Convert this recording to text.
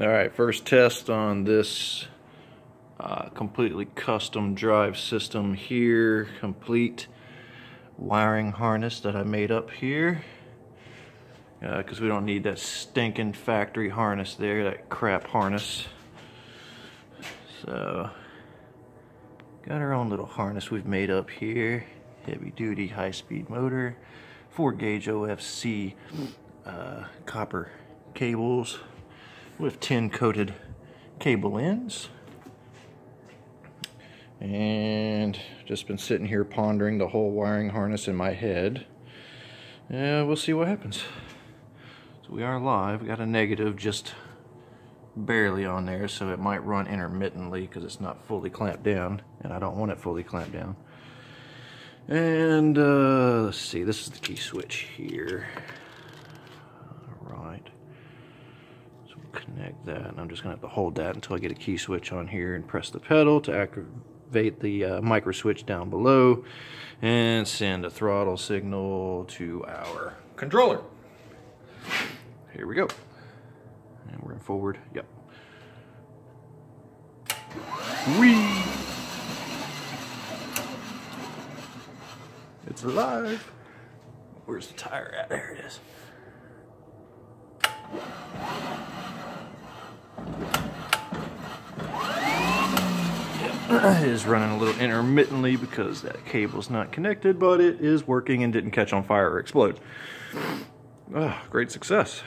All right, first test on this uh, completely custom drive system here, complete wiring harness that I made up here. Because uh, we don't need that stinking factory harness there, that crap harness. So, got our own little harness we've made up here. Heavy duty, high speed motor, 4 gauge OFC uh, copper cables with tin coated cable ends. And just been sitting here pondering the whole wiring harness in my head. And we'll see what happens. So we are live. Got a negative just barely on there, so it might run intermittently because it's not fully clamped down, and I don't want it fully clamped down. And uh, let's see, this is the key switch here. Connect that. And I'm just going to have to hold that until I get a key switch on here and press the pedal to activate the uh, micro switch down below and send a throttle signal to our controller. Here we go. And we're in forward. Yep. Whee! It's alive. Where's the tire at? There it is. is running a little intermittently because that cable's not connected, but it is working and didn't catch on fire or explode. Oh, great success.